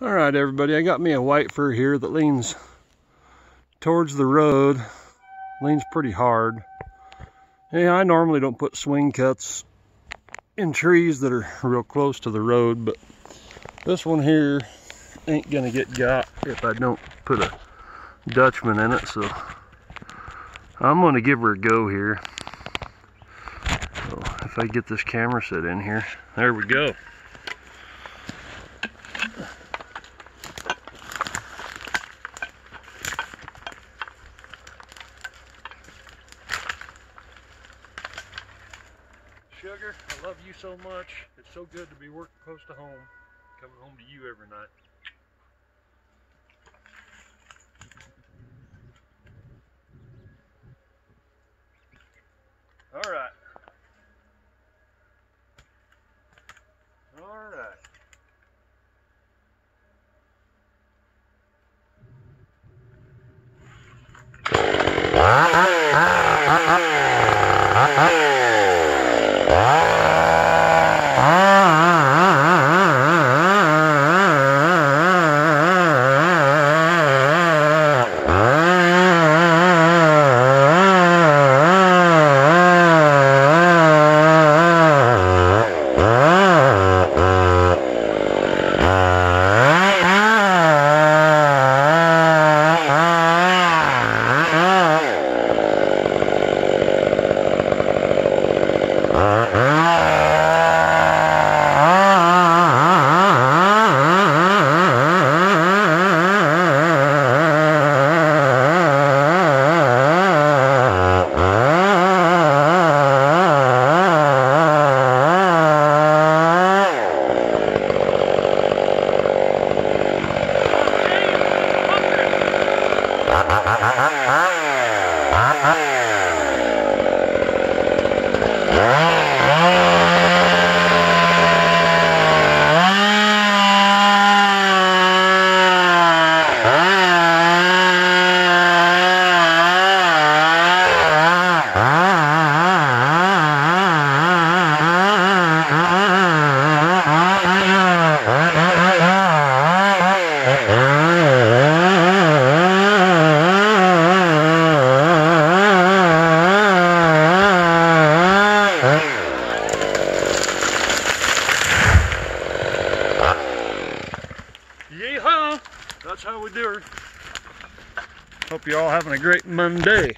All right, everybody, I got me a white fir here that leans towards the road. Leans pretty hard. Yeah, I normally don't put swing cuts in trees that are real close to the road, but this one here ain't gonna get got if I don't put a Dutchman in it, so I'm gonna give her a go here. So if I get this camera set in here, there we go. Sugar, I love you so much. It's so good to be working close to home, coming home to you every night. All right. All right. Ah! Ah, ah, ah, ah, ah. That's how we do. Hope you're all having a great Monday.